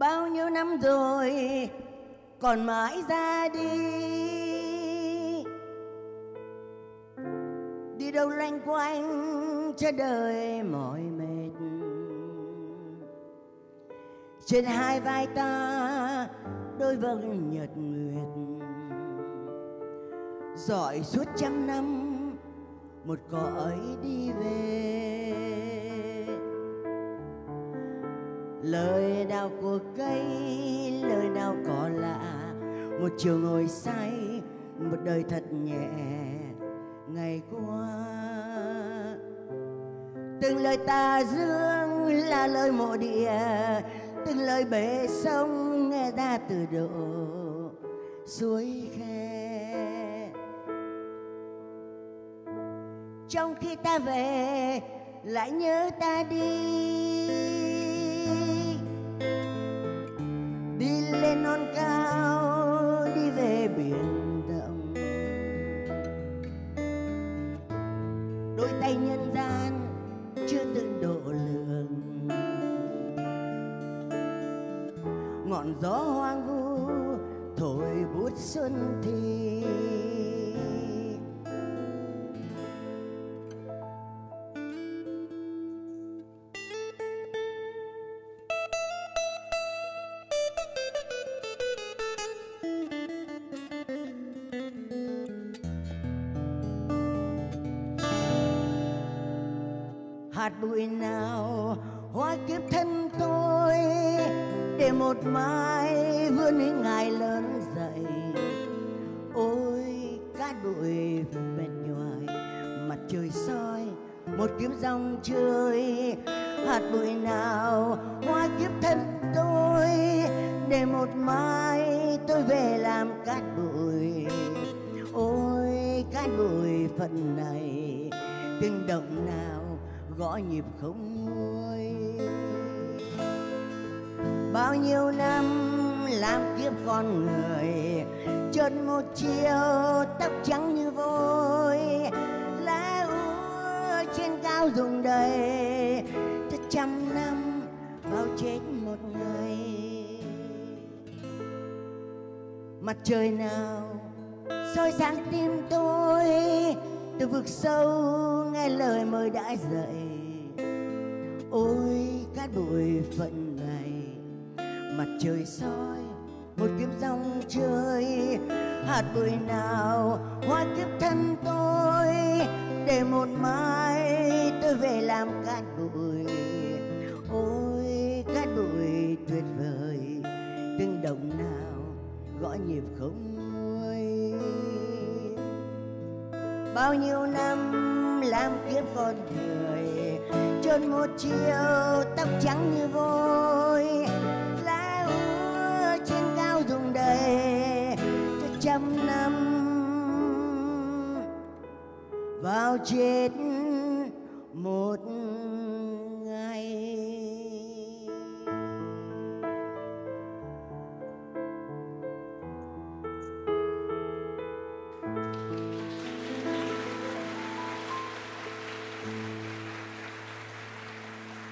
bao nhiêu năm rồi, còn mãi ra đi. Đi đâu loanh quanh, cho đời mỏi mệt. Trên hai vai ta, đôi vầng nhật nguyệt. Giỏi suốt trăm năm, một cõi đi về. Lời đào của cây, lời đào cỏ lạ. Một chiều ngồi say, một đời thật nhẹ. Ngày qua, từng lời tà dương là lời mộ địa. Từng lời bể sông nghe ra từ độ suối khe. Trong khi ta về, lại nhớ ta đi. Độ lượng. Ngọn gió hoang vu thổi bút xuân thì hạt bụi nào, hoa kiếp thân tôi, để một mai vươn đến ngày lớn dậy. Ôi cát bụi bên nhoài, mặt trời soi, một kiếm dòng chơi. Hạt bụi nào, hoa kiếp thân tôi, để một mai tôi về làm cát bụi ôi cát bụi phận này, tiếng động nào gõ nhịp không nguôi. Bao nhiêu năm làm kiếp con người, chợt một chiều tóc trắng như vôi. Lá úa trên cao rụng đầy cho trăm năm bao chết một ngày mặt trời nào soi sáng tim tôi từ vực sâu nghe lời mời đã dậy. Ôi cát bụi phận này, mặt trời soi, một kiếm dòng chơi. Hạt bụi nào, hoa kiếp thân tôi, để một mai tôi về làm cát bụi. Ôi, cát bụi tuyệt vời, từng động nào gõ nhịp không bao nhiêu năm làm kiếp con người trơn một chiều tóc trắng như vôi. Lá úa trên cao rụng đầy cho trăm năm. Vào chết một